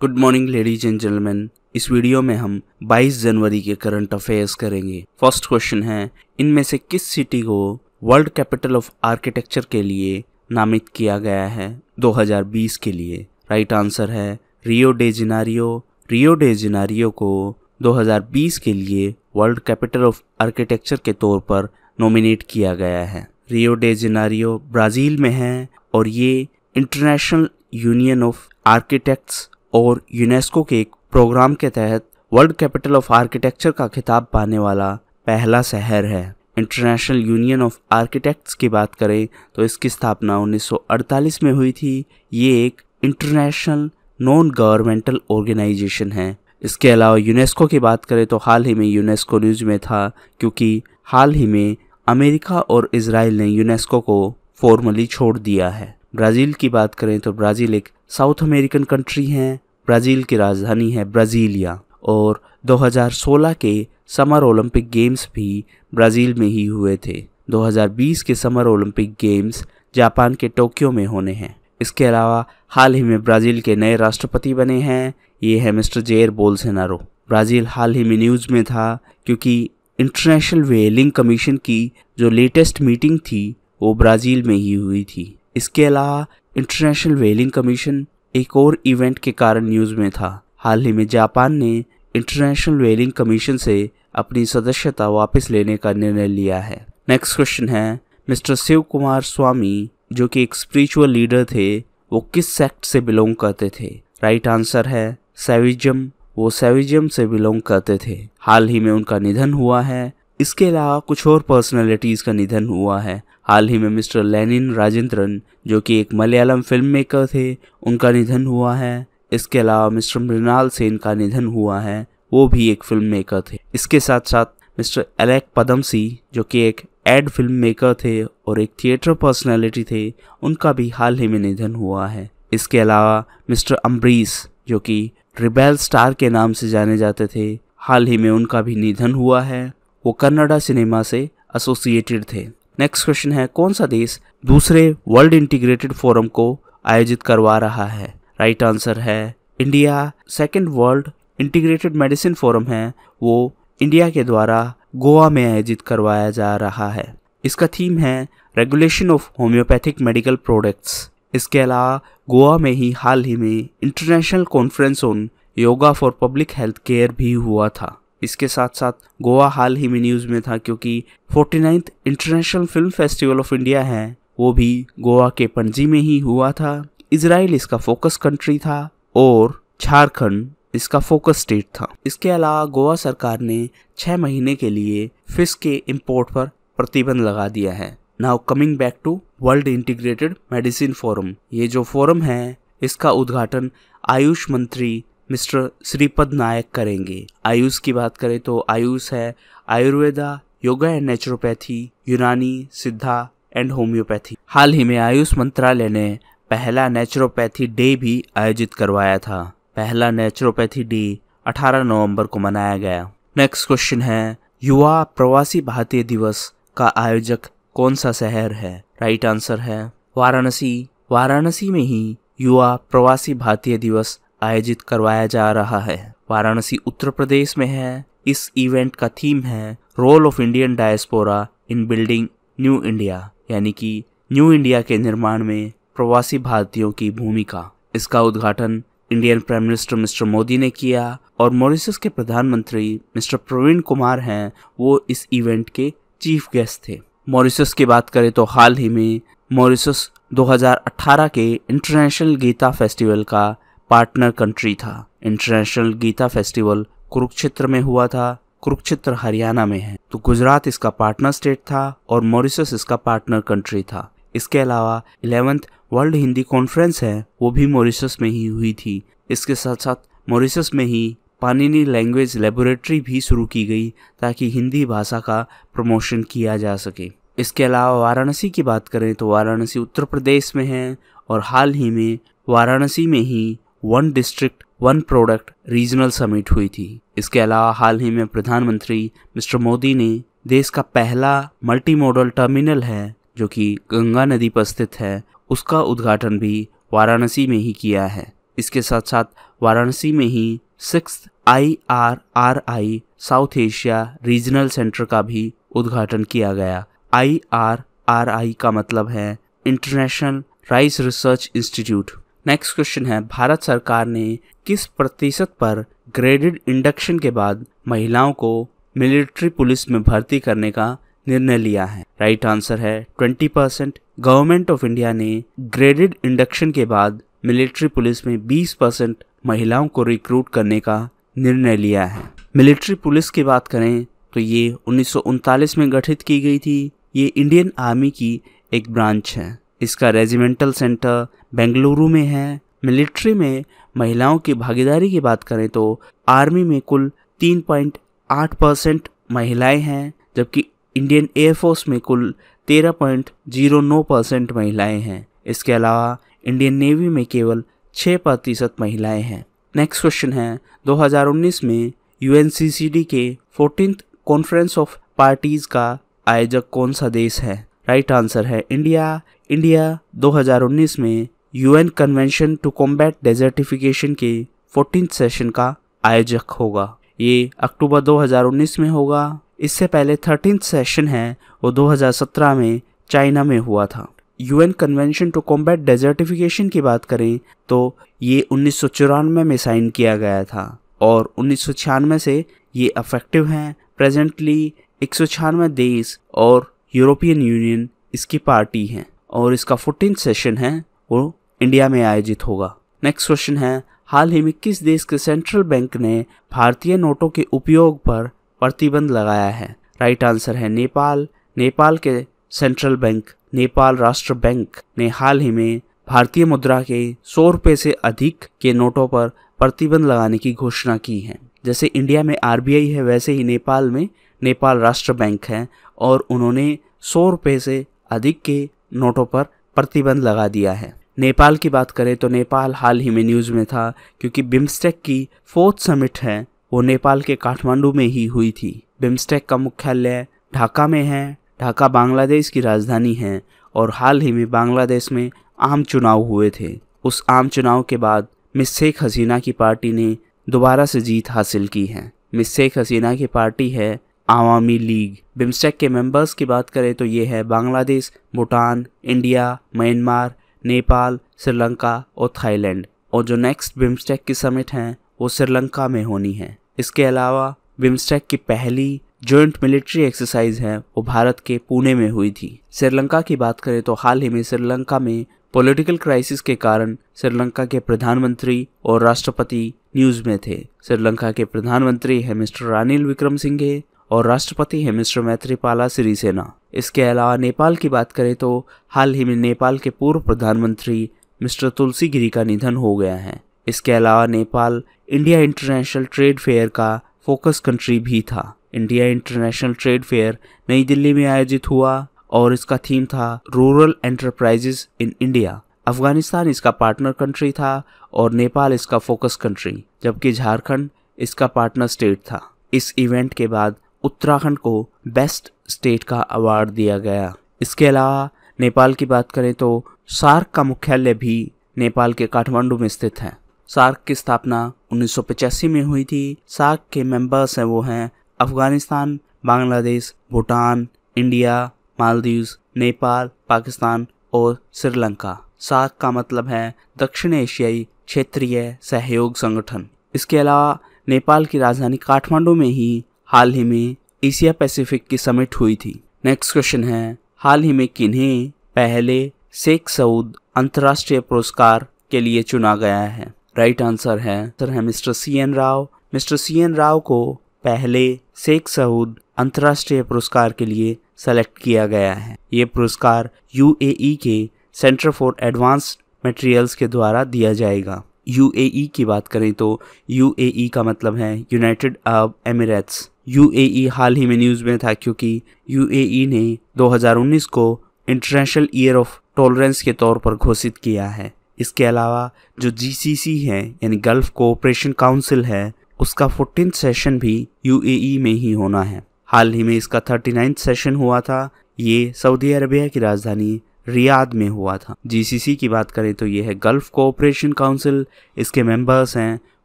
Good morning ladies and gentleman इस video में हम 22 जनवरी के करंट अफेयर्स करेंगे। फ़र्स्ट क्वेश्चन है, इनमें से किस सिटी को वर्ल्ड कैपिटल ऑफ़ आर्किटेक्चर के लिए नामित किया गया है 2020 के लिए? राइट right आंसर है Rio de Janeiro Rio de Janeiro को 2020 के लिए वर्ल्ड कैपिटल ऑफ़ आर्किटेक्चर के तौर पर नॉमिनेट किया गया है। रियो डे जिनारियो ब्राज़ील में है और ये इंटरनेशनल यूनियन ऑफ़ आर्किटेक्ट्स और यूनेस्को के एक प्रोग्राम के तहत वर्ल्ड कैपिटल ऑफ़ आर्किटेक्चर का खिताब पाने वाला पहला शहर है। इंटरनेशनल यूनियन ऑफ़ आर्किटेक्ट्स की बात करें तो इसकी स्थापना 1948 में हुई थी। ये एक इंटरनेशनल नॉन गवर्नमेंटल ऑर्गेनाइजेशन है। इसके अलावा यूनेस्को की बात करें तो हाल ही में यूनेस्को न्यूज़ में था, क्योंकि हाल ही में अमेरिका और इसराइल ने यूनेस्को को फॉर्मली छोड़ दिया है। ब्राज़ील की बात करें तो ब्राज़ील एक साउथ अमेरिकन कंट्री हैं, ब्राज़ील की राजधानी है ब्राज़ीलिया, और 2016 के समर ओलंपिक गेम्स भी ब्राज़ील में ही हुए थे। 2020 के समर ओलंपिक गेम्स जापान के टोक्यो में होने हैं। इसके अलावा हाल ही में ब्राज़ील के नए राष्ट्रपति बने हैं, ये है मिस्टर जेयर बोलसेनारो। ब्राज़ील हाल ही में न्यूज़ में था, क्योंकि इंटरनेशनल वेलिंग कमीशन की जो लेटेस्ट मीटिंग थी, वो ब्राज़ील में ही हुई थी। इसके अलावा इंटरनेशनल वेलिंग कमीशन एक और इवेंट के कारण न्यूज़ में था। हाल ही में जापान ने इंटरनेशनल वेलिंग कमीशन से अपनी सदस्यता वापस लेने का निर्णय लिया है। नेक्स्ट क्वेश्चन है, मिस्टर शिव कुमार स्वामी, जो कि एक स्पिरिचुअल लीडर थे, वो किस सेक्ट से बिलोंग करते थे? राइट right आंसर है सेविजम वो सेविजम से बिलोंग करते थे। हाल ही में उनका निधन हुआ है इसके अलावा कुछ और पर्सनैलिटीज़ का निधन हुआ है। हाल ही में मिस्टर लेनिन राजेंद्रन, जो कि एक मलयालम फ़िल्म मेकर थे, उनका निधन हुआ है। इसके अलावा मिस्टर मृणाल सेन का निधन हुआ है। वो भी एक फ़िल्म मेकर थे। इसके साथ साथ मिस्टर एलेक पदमसी, जो कि एक एड फ़िल्म मेकर थे और एक थिएटर पर्सनैलिटी थे, उनका भी हाल ही में निधन हुआ है। इसके अलावा मिस्टर अम्बरीश जो कि रिबेल स्टार के नाम से जाने जाते थे, हाल ही में उनका भी निधन हुआ है। वो कन्नडा सिनेमा से एसोसिएटेड थे। नेक्स्ट क्वेश्चन है, कौन सा देश दूसरे वर्ल्ड इंटीग्रेटेड फोरम को आयोजित करवा रहा है? राइट right आंसर है India second world integrated medicine forum है, वो इंडिया के द्वारा गोवा में आयोजित करवाया जा रहा है। इसका थीम है regulation of homoeopathic medical products इसके अलावा, गोवा में ही हाल ही में international conference on yoga for public health care भी हुआ था। इसके साथ साथ गोवा हाल ही में न्यूज़ में था क्योंकि forty international film festival of India है। वो भी गोवा के पणजी में ही हुआ था। इसराइल इसका फोकस कंट्री था और झारखंड इसका फोकस स्टेट था। इसके अलावा गोवा सरकार ने छह महीने के लिए फ़िश के इम्पोर्ट पर प्रतिबंध लगा दिया है। Now coming back to world integrated medicine forum ये जो फोरम है, इसका उद्घाटन आयुष मंत्री मिस्टर श्रीपद नायक करेंगे। आयुष की बात करें तो आयुष है आयुर्वेदा, योगा एंड नेचुरोपैथी यूनानी, सिद्धा एंड होम्योपैथी। हाल ही में आयुष मंत्रालय ने पहला नेचुरोपैथी डे भी आयोजित करवाया था। पहला नेचुरोपैथी डे 18 नवंबर को मनाया गया। नेक्स्ट क्वेश्चन है, युवा प्रवासी भारतीय दिवस का आयोजक कौन सा शहर है? राइट आंसर है, वाराणसी। वाराणसी में ही युवा प्रवासी भारतीय दिवस आयोजित करवाया जा रहा है। वाराणसी, उत्तर प्रदेश में है। इस इवेंट का थीम है role of Indian diaspora in building new India यानी कि न्यू इंडिया के निर्माण में प्रवासी भारतीयों की भूमिका। इसका उद्घाटन Indian prime minister Mr Modi ने किया और मॉरिशस के प्रधानमंत्री मिस्टर प्रवीण कुमार हैं, वो इस इवेंट के चीफ गेस्ट थे। मॉरिशस की बात करें तो हाल ही में मॉरिशस 2018 के इंटरनेशनल गीता फेस्टिवल का पार्टनर कंट्री था। इंटरनेशनल गीता फेस्टिवल कुरुक्षेत्र में हुआ था। कुरुक्षेत्र हरियाणा में है। तो गुजरात इसका पार्टनर स्टेट था और मॉरिशस इसका पार्टनर कंट्री था। इसके अलावा इलेवेंथ वर्ल्ड हिंदी कॉन्फ्रेंस है, वो भी मॉरिशस में ही हुई थी। इसके साथ साथ मॉरिशस में ही पानिनी लैंग्वेज लेबोरेटरी भी शुरू की गई ताकि हिंदी भाषा का प्रमोशन किया जा सके। इसके अलावा वाराणसी की बात करें तो वाराणसी उत्तर प्रदेश में है और हाल ही में वाराणसी में ही one district one product regional summit हुई थी। इसके अलावा हाल ही में प्रधानमंत्री मिस्टर मोदी ने देश का पहला मल्टी मॉडल टर्मिनल है, जो कि गंगा नदी पर स्थित है, उसका उद्घाटन भी वाराणसी में ही किया है। इसके साथ साथ वाराणसी में ही six I R R I South Asia regional centre का भी उद्घाटन किया गया। आई आर आर आई का मतलब है international rice research institute next question है, भारत सरकार ने किस प्रतिशत पर ग्रेडेड इंडक्शन के बाद महिलाओं को मिलिट्री पुलिस में भर्ती करने का निर्णय लिया है? राइट right आंसर है twenty percent government of India ने ग्रेडेड इंडक्शन के बाद मिलिट्री पुलिस में बीस परसेंट महिलाओं को रिक्रूट करने का निर्णय लिया है। मिलिट्री पुलिस की बात करें तो ये उन्नीस सौ उनतालीस में गठित की गई थी। ये इंडियन आर्मी की एक ब्रांच है। इसका रेजिमेंटल सेंटर बेंगलुरु में है। मिलिट्री में महिलाओं की भागीदारी की बात करें तो आर्मी में कुल 3.8 परसेंट महिलाएँ हैं, जबकि इंडियन एयरफोर्स में कुल 13.09 परसेंट महिलाएँ हैं। इसके अलावा इंडियन नेवी में केवल 6 प्रतिशत महिलाएँ हैं। नेक्स्ट क्वेश्चन है 2019 में यूएनसीसीडी के फोर्टीन कॉन्फ्रेंस ऑफ़ पार्टीज़ का आयोजक कौन सा देश है? राइट right आंसर है इंडिया इंडिया 2019 में UN convention to combat desertification के फोर्टीन सेशन का आयोजक होगा। ये अक्टूबर 2019 में होगा। इससे पहले थर्टीन सेशन है, वो 2017 में चाइना में हुआ था। UN convention to combat desertification की बात करें तो ये उन्नीस सौ चौरानवे में साइन किया गया था और उन्नीस सौ छियानवे से ये अफेक्टिव हैं। प्रेजेंटली एक देश और यूरोपियन यूनियन इसकी पार्टी हैं। और इसका फोर्टीन सेशन है, वो इंडिया में आयोजित होगा। नेक्स्ट क्वेश्चन है, हाल ही में किस देश के सेंट्रल बैंक ने भारतीय नोटों के उपयोग पर प्रतिबंध लगाया है? राइट आंसर है नेपाल। नेपाल के सेंट्रल बैंक नेपाल राष्ट्र बैंक ने हाल ही में भारतीय मुद्रा के सौ रुपये से अधिक के नोटों पर प्रतिबंध लगाने की घोषणा की है। जैसे इंडिया में आरबीआई है, वैसे ही नेपाल में नेपाल राष्ट्र बैंक है और उन्होंने सौ रुपये से अधिक के नोटों पर प्रतिबंध लगा दिया है। नेपाल की बात करें तो नेपाल हाल ही में न्यूज़ में था, क्योंकि बिम्स्टेक की फोर्थ समिट है, वो नेपाल के काठमांडू में ही हुई थी। बिम्स्टेक का मुख्यालय ढाका में है। ढाका बांग्लादेश की राजधानी है, और हाल ही में बांग्लादेश में आम चुनाव हुए थे। उस आम चुनाव के बाद मिस शेख हसीना की पार्टी ने दोबारा से जीत हासिल की है। मिस शेख हसीना की पार्टी है आवामी लीग। बिम्स्टेक के मेंबर्स की बात करें तो ये है बांग्लादेश, भूटान, इंडिया, म्यांमार, नेपाल, श्रीलंका और थाईलैंड। और जो नेक्स्ट बिम्स्टेक की समिट हैं, वो श्रीलंका में होनी है। इसके अलावा बिम्स्टेक की पहली जॉइंट मिलिट्री एक्सरसाइज है, वो भारत के पुणे में हुई थी। श्रीलंका की बात करें तो हाल ही में श्रीलंका में पॉलिटिकल क्राइसिस के कारण श्रीलंका के प्रधानमंत्री और राष्ट्रपति न्यूज़ में थे। श्रीलंका के प्रधानमंत्री है मिस्टर रानिल विक्रम सिंघे और राष्ट्रपति है मिस्टर मैत्रीपाला सिरिसेना। इसके अलावा नेपाल की बात करें तो हाल ही में नेपाल के पूर्व प्रधानमंत्री मिस्टर तुलसी गिरी का निधन हो गया है। इसके अलावा Nepal India international trade fair का फोकस कंट्री भी था। इंडिया इंटरनेशनल ट्रेड फेयर नई दिल्ली में आयोजित हुआ और इसका थीम था rural enterprises in India. Afghanistan इसका पार्टनर कंट्री था और नेपाल इसका फोकस कंट्री, जबकि झारखंड इसका पार्टनर स्टेट था। इस इवेंट के बाद उत्तराखंड को बेस्ट स्टेट का अवार्ड दिया गया। इसके अलावा, नेपाल की बात करें तो सार्क का मुख्यालय भी नेपाल के काठमांडू में स्थित है। सार्क की स्थापना उन्नीस सौ पचासी में हुई थी। सार्क के मेंबर्स हैं वो हैं अफ़गानिस्तान, बांग्लादेश, भूटान, इंडिया, मालदीव्स, नेपाल, पाकिस्तान और श्रीलंका। सार्क का मतलब है दक्षिण एशियाई क्षेत्रीय सहयोग संगठन। इसके अलावा, नेपाल की राजधानी काठमांडू में ही हाल ही में एशिया पैसिफिक की समिट हुई थी। नेक्स्ट क्वेश्चन है, हाल ही में किन्हें पहले शेख सऊद अंतर्राष्ट्रीय पुरस्कार के लिए चुना गया है? राइट आंसर है सर है mister C N Rao. Mister C N Rao को पहले शेख सऊद अंतर्राष्ट्रीय पुरस्कार के लिए सेलेक्ट किया गया है। ये पुरस्कार यूएई के सेंटर फॉर एडवांस्ड मटेरियल्स के द्वारा दिया जाएगा। यूएई की बात करें तो यूएई का मतलब है यूनाइटेड अरब एमिरेट्स यूएई हाल ही में न्यूज़ में था क्योंकि यूएई ने 2019 को इंटरनेशनल ईयर ऑफ़ टॉलरेंस के तौर पर घोषित किया है। इसके अलावा जो जीसीसी है, यानी गल्फ कोऑपरेशन काउंसिल है, उसका फोर्टीन सेशन भी यूएई में ही होना है। हाल ही में इसका थर्टी सेशन हुआ था, ये सऊदी अरबिया की राजधानी रियाद में हुआ था। जीसीसी की बात करें तो ये है गल्फ कोऑपरेशन काउंसिल। इसके मेंबर्स हैं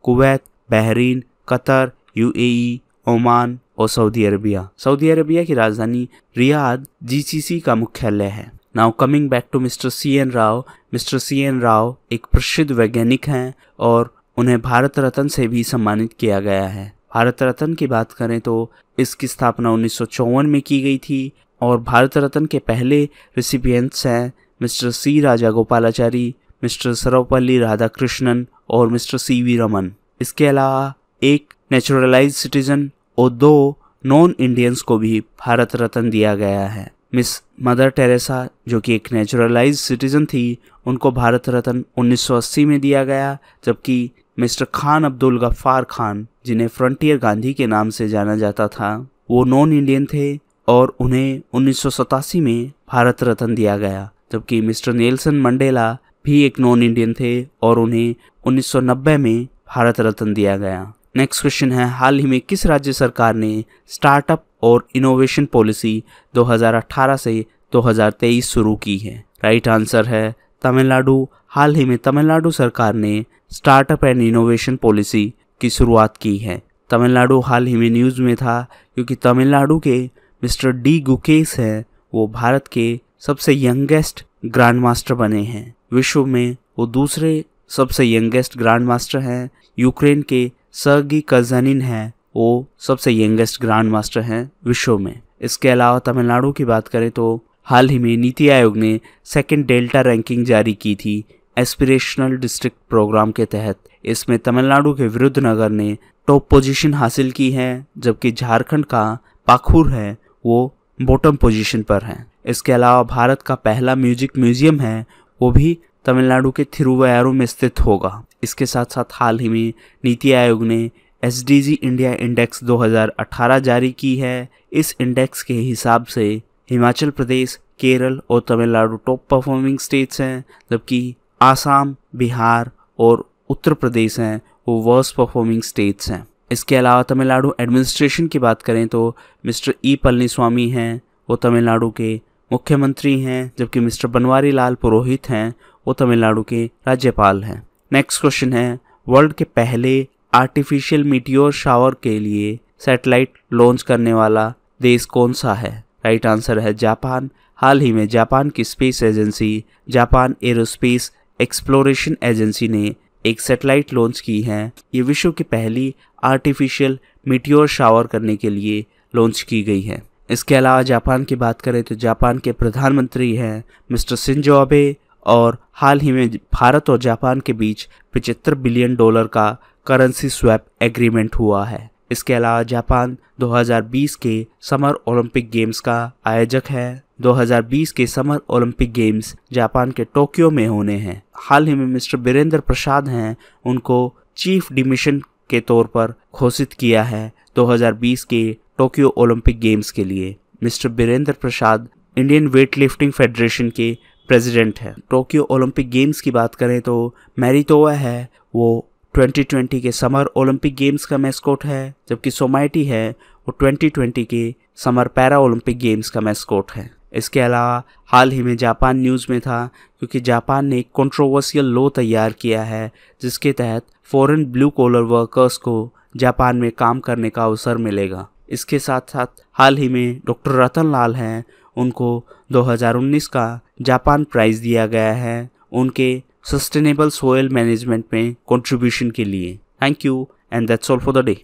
Kuwait, Bahrain, Qatar, UAE Oman और सऊदी अरबिया। सऊदी अरबिया की राजधानी रियाद जीसीसी का मुख्यालय है। Now coming back to mister C N Rao mister C N Rao एक प्रसिद्ध वैज्ञानिक हैं और उन्हें भारत रत्न से भी सम्मानित किया गया है। भारत रत्न की बात करें तो इसकी स्थापना उन्नीस सौ चौवन में की गई थी और भारत रत्न के पहले रिसिपियंट्स हैं mister C Rajagopalachari mister Sarvepalli Radhakrishnan और मिस्टर सी वी रमन। इसके अलावा एक नेचुरलाइज सिटीजन और दो नॉन इंडियंस को भी भारत रत्न दिया गया है। मिस मदर टेरेसा, जो कि एक नेचुरलाइज सिटीजन थी, उनको भारत रत्न 1980 में दिया गया, जबकि मिस्टर खान अब्दुल गफ्फार खान, जिन्हें फ्रंटियर गांधी के नाम से जाना जाता था, वो नॉन इंडियन थे और उन्हें उन्नीस सौ सतासी में भारत रत्न दिया गया, जबकि मिस्टर नेल्सन मंडेला भी एक नॉन इंडियन थे और उन्हें 1990 में भारत रत्न दिया गया। नेक्स्ट क्वेश्चन है, हाल ही में किस राज्य सरकार ने स्टार्टअप और इनोवेशन पॉलिसी 2018 से 2023 शुरू की है? राइट आंसर है तमिलनाडु। हाल ही में तमिलनाडु सरकार ने स्टार्टअप एंड इनोवेशन पॉलिसी की शुरुआत की है। तमिलनाडु हाल ही में न्यूज़ में था, क्योंकि तमिलनाडु के मिस्टर डी गुकेश हैं, वो भारत के सबसे यंगेस्ट ग्रैंड मास्टर बने हैं। विश्व में वो दूसरे सबसे यंगेस्ट ग्रैंड मास्टर हैं, यूक्रेन के सर्गी कजनिन हैं, वो सबसे यंगेस्ट ग्रांड मास्टर हैं विश्व में। इसके अलावा तमिलनाडु की बात करें तो हाल ही में नीति आयोग ने सेकेंड डेल्टा रैंकिंग जारी की थी एस्पिरेशनल डिस्ट्रिक्ट प्रोग्राम के तहत। इसमें तमिलनाडु के विरुद्धनगर ने टॉप पोजीशन हासिल की है, जबकि झारखंड का पाखुर है, वो बॉटम पोजीशन पर है। इसके अलावा भारत का पहला म्यूज़िक म्यूज़ियम है, वो भी तमिलनाडु के थिरुवयारू में स्थित होगा। इसके साथ साथ हाल ही में नीति आयोग ने एस इंडिया इंडेक्स 2018 जारी की है। इस इंडेक्स के हिसाब से हिमाचल प्रदेश, केरल और तमिलनाडु टॉप परफॉर्मिंग स्टेट्स हैं, जबकि आसाम, बिहार और उत्तर प्रदेश हैं, वो वर्स परफॉर्मिंग स्टेट्स हैं। इसके अलावा तमिलनाडु एडमिनिस्ट्रेशन की बात करें तो मिस्टर ई पलनीस्वामी हैं, वो तमिलनाडु के मुख्यमंत्री हैं, जबकि मिस्टर बनवारी लाल पुरोहित हैं, वो तमिलनाडु के राज्यपाल हैं। नेक्स्ट क्वेश्चन है वर्ल्ड के पहले आर्टिफिशियल मीटियोर शावर के लिए सैटेलाइट लॉन्च करने वाला देश कौन सा है? राइट आंसर है जापान। हाल ही में जापान की space agency Japan aerospace exploration agency ने एक सैटेलाइट लॉन्च की है। ये विश्व की पहली आर्टिफिशियल मीटियोर शावर करने के लिए लॉन्च की गई है। इसके अलावा जापान की बात करें तो जापान के प्रधानमंत्री हैं मिस्टर सिंजो अबे। और हाल ही में भारत और जापान के बीच पचहत्तर बिलियन डॉलर का करेंसी स्वैप एग्रीमेंट हुआ है। इसके अलावा जापान 2020 के समर ओलंपिक गेम्स का आयोजक है। 2020 के समर ओलंपिक गेम्स जापान के टोक्यो में होने हैं। हाल ही में मिस्टर बीरेंद्र प्रसाद हैं, उनको चीफ डिमिशन के तौर पर घोषित किया है 2020 के टोक्यो ओलंपिक गेम्स के लिए। Mister Birendra Prasad, Indian weight lifting federation के प्रेसिडेंट है। टोक्यो ओलंपिक गेम्स की बात करें तो मैरिटोवा है, वो 2020 के समर ओलंपिक गेम्स का मैस्कोट है, जबकि सोमाइटी है, वो 2020 के समर पैरा ओलंपिक गेम्स का मैस्कोट है। इसके अलावा हाल ही में जापान न्यूज़ में था, क्योंकि जापान ने एक कंट्रोवर्शियल लॉ तैयार किया है, जिसके तहत फॉरेन ब्लू कॉलर वर्कर्स को जापान में काम करने का अवसर मिलेगा। इसके साथ साथ हाल ही में डॉक्टर रतन लाल हैं उनको 2019 का जापान प्राइज़ दिया गया है उनके सस्टेनेबल सोयल मैनेजमेंट में कंट्रीब्यूशन के लिए। Thank you and that's all for the day